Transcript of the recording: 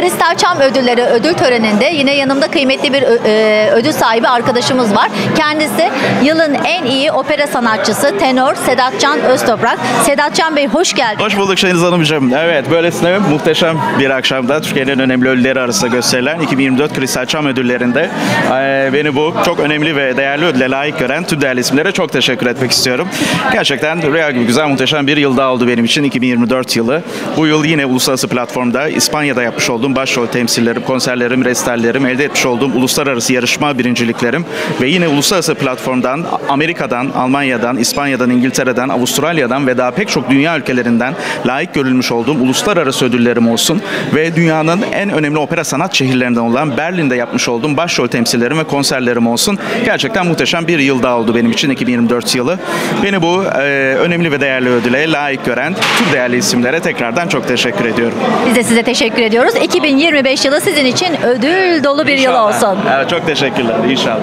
Kristal Çam Ödülleri ödül töreninde yine yanımda kıymetli bir e, ödül sahibi arkadaşımız var. Kendisi yılın en iyi opera sanatçısı tenor Sedatcan Öztoprak. Sedatcan Bey hoş geldiniz. Hoş bulduk Şeniz Hanımcığım. Evet böylesine muhteşem bir akşamda Türkiye'nin en önemli ödülleri arasında gösterilen 2024 Kristal Çam Ödülleri'nde eee, beni bu çok önemli ve değerli ödüle layık gören tüm değerli isimlere çok teşekkür etmek istiyorum. Gerçekten rüya gibi güzel muhteşem bir yıl daha oldu benim için 2024 yılı. Bu yıl yine uluslararası platformda İspanya'da yapmış olduğum başrol temsillerim, konserlerim, restallerim, elde etmiş olduğum uluslararası yarışma birinciliklerim ve yine uluslararası platformdan Amerika'dan, Almanya'dan, İspanya'dan, İngiltere'den, Avustralya'dan ve daha pek çok dünya ülkelerinden layık görülmüş olduğum uluslararası ödüllerim olsun ve dünyanın en önemli opera sanat şehirlerinden olan Berlin'de yapmış olduğum başrol temsillerim ve konserlerim olsun. Gerçekten muhteşem bir yıl daha oldu benim için 2024 yılı. Beni bu e, önemli ve değerli ödüle layık gören tüm değerli isimlere tekrardan çok teşekkür ediyorum. Biz de size teşekkür ediyoruz. 2025 yılı sizin için ödül dolu bir yıl İnşallah. olsun. Evet, çok teşekkürler. İnşallah.